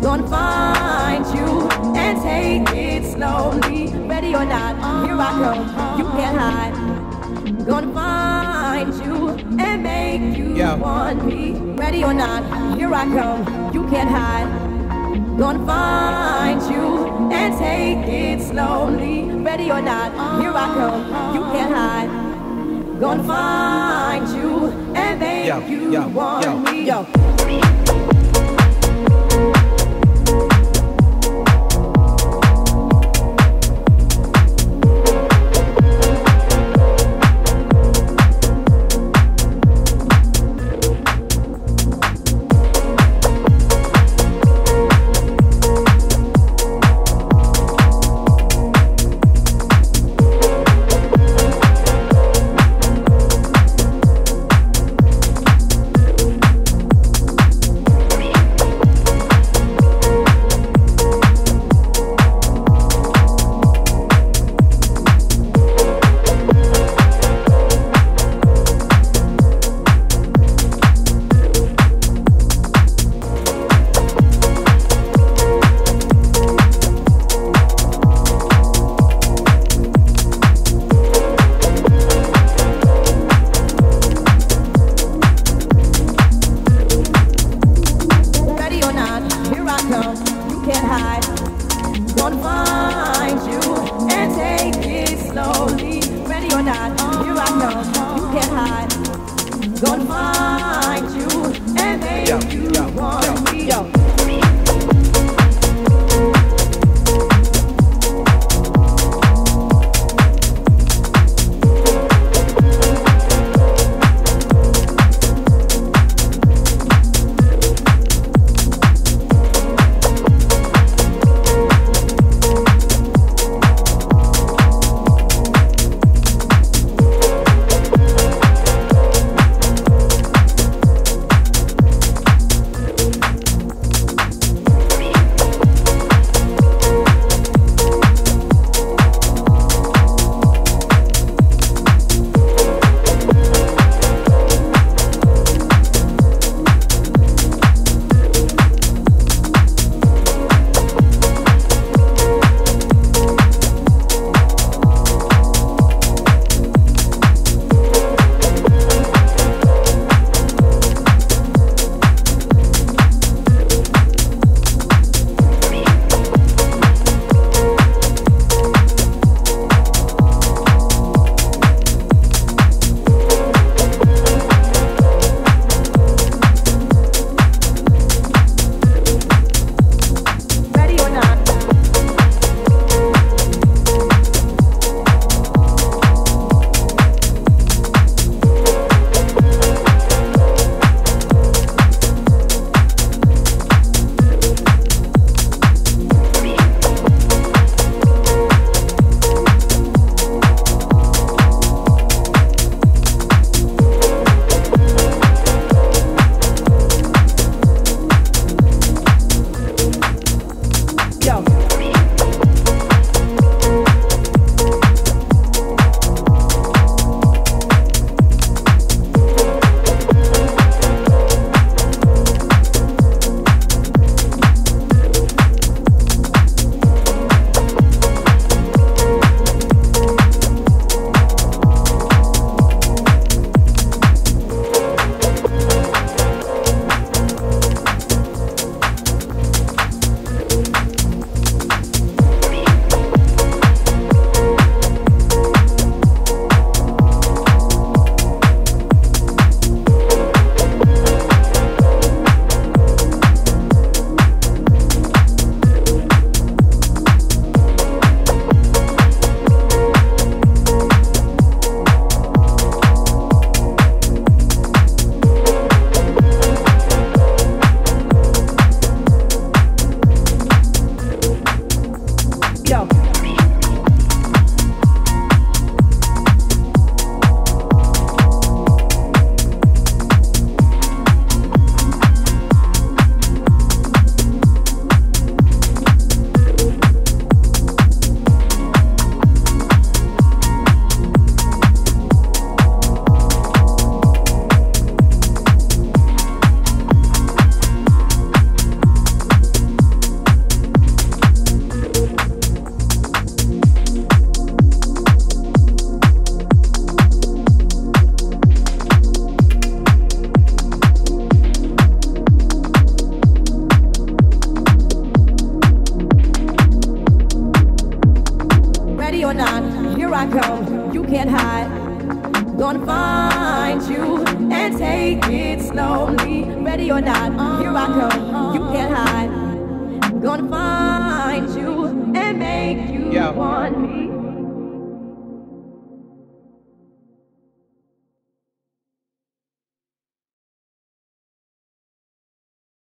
gonna find you and take it slowly. Ready or not, here I come. You can't hide. Gonna find you and make you yeah. want me. Ready or not, here I come. You can't hide. Gonna find you and take it slowly. Ready or not, here I come. You can't hide. Gonna find you and make you want me. no, you can't hide. Gonna find. I come. You can't hide. Gonna find you and make you Yeah. want me.